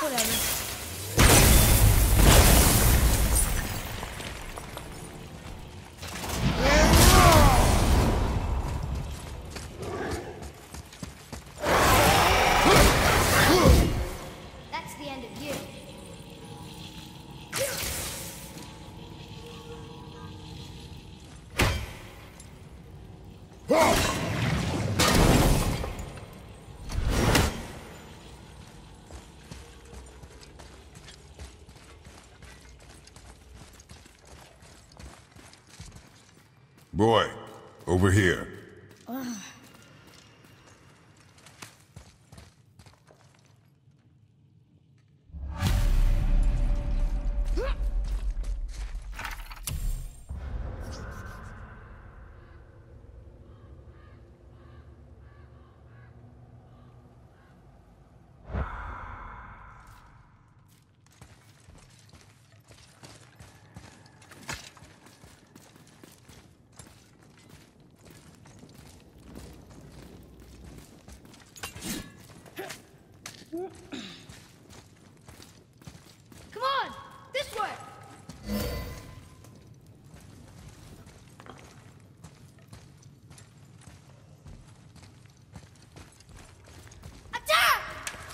Whatever. Boy, over here.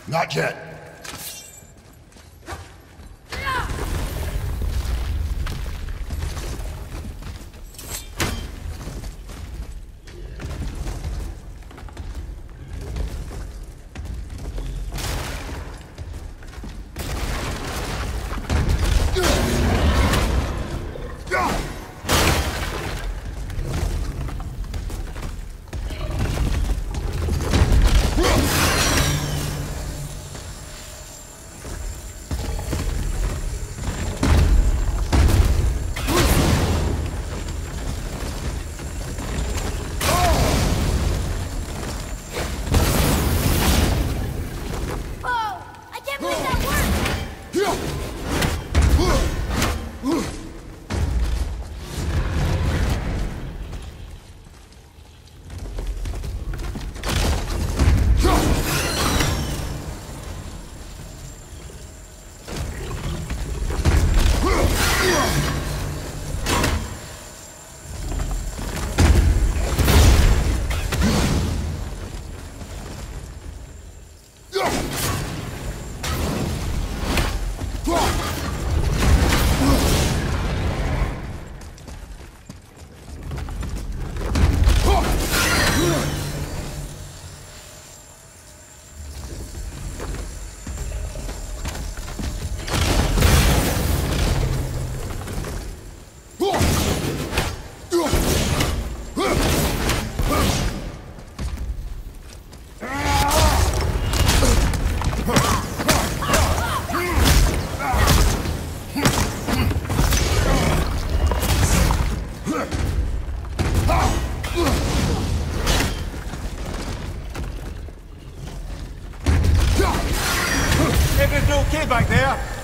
Not yet. Back there.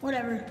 Whatever.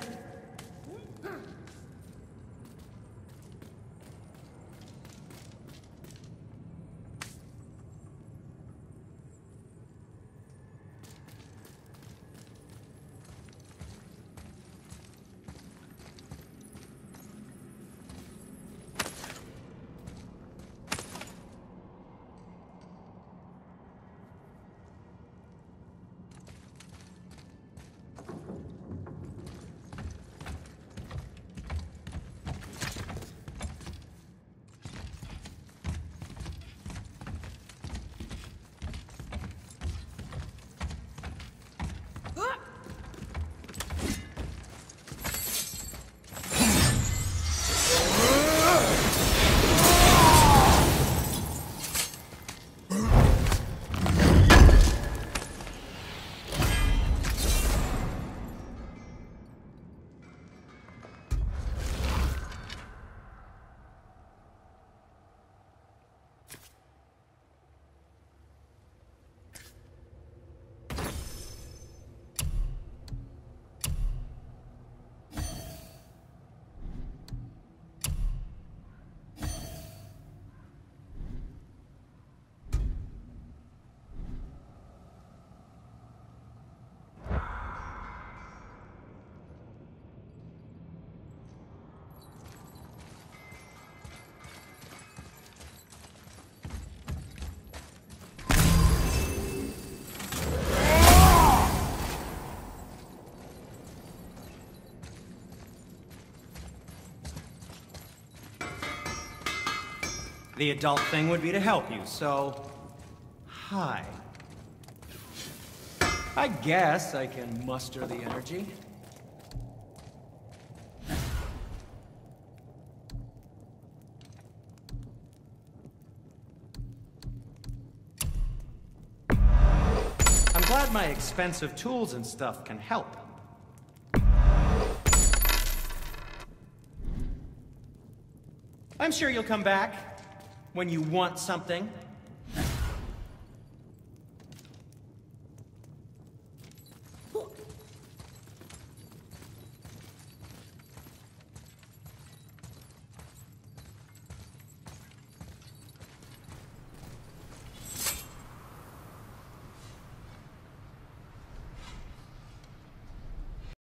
The adult thing would be to help you, so... Hi. I guess I can muster the energy. I'm glad my expensive tools and stuff can help. I'm sure you'll come back when you want something.